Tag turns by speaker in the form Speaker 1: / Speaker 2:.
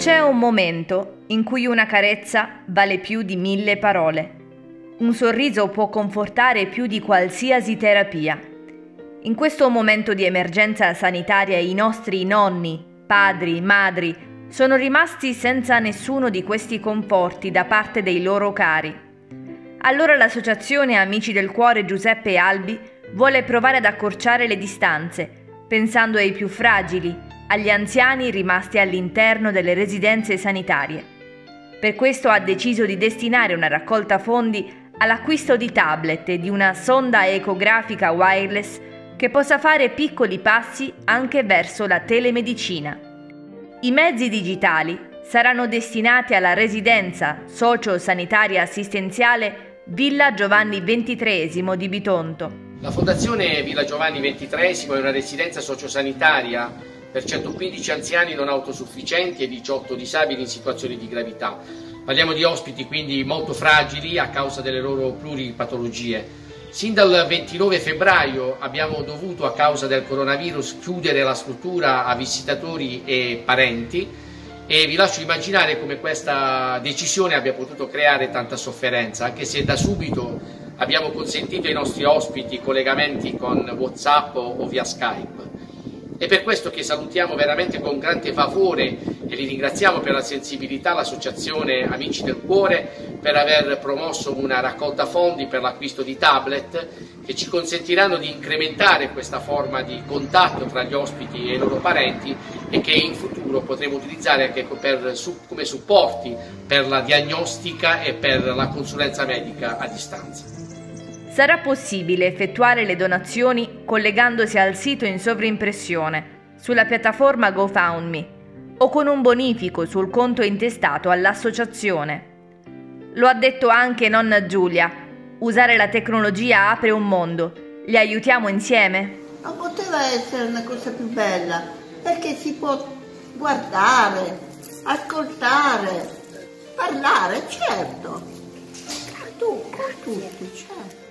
Speaker 1: C'è un momento in cui una carezza vale più di mille parole. Un sorriso può confortare più di qualsiasi terapia. In questo momento di emergenza sanitaria i nostri nonni, padri, madri sono rimasti senza nessuno di questi conforti da parte dei loro cari. Allora l'associazione Amici del Cuore Giuseppe Albi vuole provare ad accorciare le distanze, pensando ai più fragili, agli anziani rimasti all'interno delle residenze sanitarie. Per questo ha deciso di destinare una raccolta fondi all'acquisto di tablet e di una sonda ecografica wireless che possa fare piccoli passi anche verso la telemedicina. I mezzi digitali saranno destinati alla residenza socio-sanitaria assistenziale Villa Giovanni XXIII di Bitonto.
Speaker 2: La Fondazione Villa Giovanni XXIII è una residenza sociosanitaria per 115 anziani non autosufficienti e 18 disabili in situazioni di gravità. Parliamo di ospiti quindi molto fragili a causa delle loro pluripatologie Sin dal 29 febbraio abbiamo dovuto, a causa del coronavirus, chiudere la struttura a visitatori e parenti e vi lascio immaginare come questa decisione abbia potuto creare tanta sofferenza, anche se da subito abbiamo consentito ai nostri ospiti collegamenti con WhatsApp o via Skype. È per questo che salutiamo veramente con grande favore e li ringraziamo per la sensibilità l'associazione Amici del Cuore per aver promosso una raccolta fondi per l'acquisto di tablet che ci consentiranno di incrementare questa forma di contatto tra gli ospiti e i loro parenti e che in futuro potremo utilizzare anche per, come supporti per la diagnostica e per la consulenza medica a distanza.
Speaker 1: Sarà possibile effettuare le donazioni collegandosi al sito in sovrimpressione sulla piattaforma GoFundMe o con un bonifico sul conto intestato all'associazione. Lo ha detto anche nonna Giulia, usare la tecnologia apre un mondo. Li aiutiamo insieme?
Speaker 3: Non poteva essere una cosa più bella, perché si può guardare, ascoltare, parlare, certo. Tu, con tutti, certo.